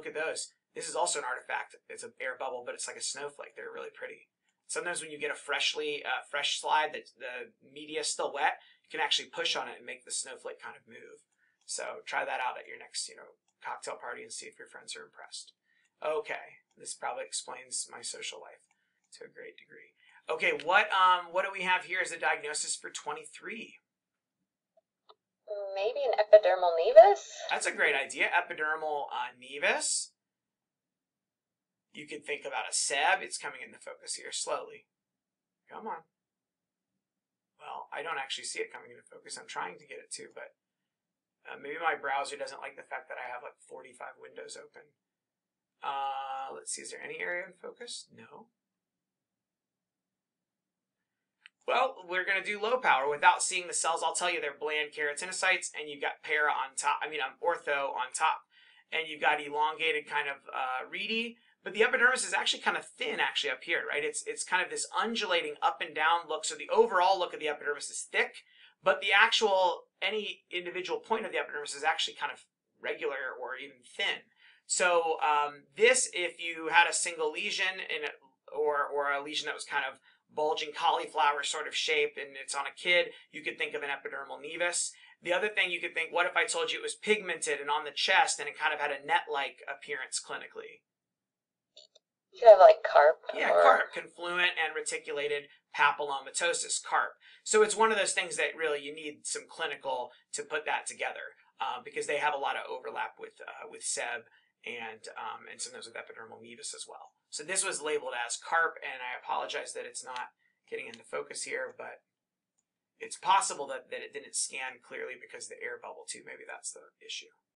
look at those. This is also an artifact. It's an air bubble, but it's like a snowflake. They're really pretty. Sometimes when you get a freshly uh, fresh slide that the media is still wet, you can actually push on it and make the snowflake kind of move. So try that out at your next, you know, cocktail party and see if your friends are impressed. Okay, this probably explains my social life to a great degree. Okay, what um what do we have here as a diagnosis for 23? Maybe an epidermal nevus? That's a great idea. Epidermal uh, nevus. You could think about a SEB. It's coming into focus here slowly. Come on. Well, I don't actually see it coming into focus. I'm trying to get it to, but uh, maybe my browser doesn't like the fact that I have like 45 windows open. Uh, let's see, is there any area in focus? No. Well, we're going to do low power without seeing the cells. I'll tell you they're bland keratinocytes, and you've got para on top. I mean, um, ortho on top, and you've got elongated kind of uh, rete. But the epidermis is actually kind of thin, actually up here, right? It's it's kind of this undulating up and down look. So the overall look of the epidermis is thick, but the actual any individual point of the epidermis is actually kind of regular or even thin. So um, this, if you had a single lesion in or or a lesion that was kind of bulging cauliflower sort of shape and it's on a kid, you could think of an epidermal nevus. The other thing you could think, what if I told you it was pigmented and on the chest and it kind of had a net-like appearance clinically? You have like CARP. Yeah, or... CARP, confluent and reticulated papillomatosis, CARP. So it's one of those things that really you need some clinical to put that together uh, because they have a lot of overlap with uh, with SEB and um, and sometimes with epidermal nevus as well. So this was labeled as CARP, and I apologize that it's not getting into focus here, but it's possible that, that it didn't scan clearly because the air bubble too. Maybe that's the issue.